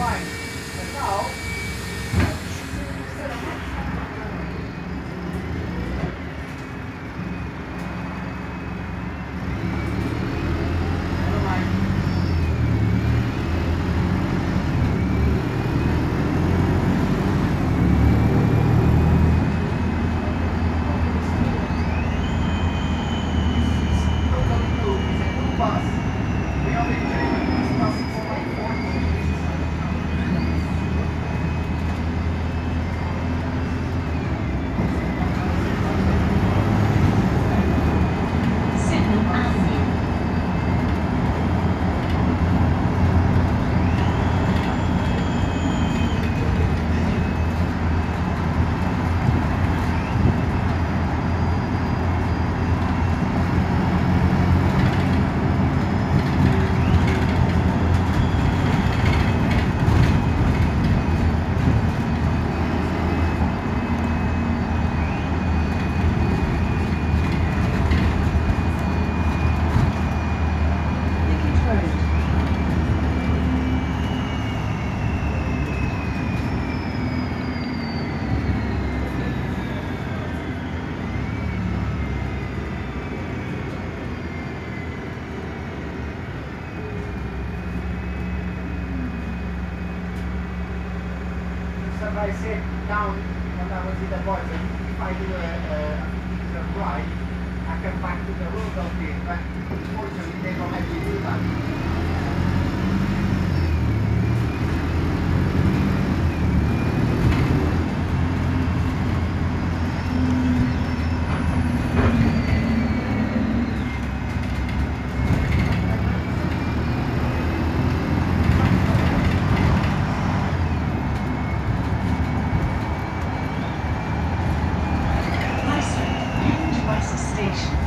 fine. But now, If I sit down when I was in the bottom, if I do a, a, a right, I come back to the road of it, but unfortunately they don't let me do that. station.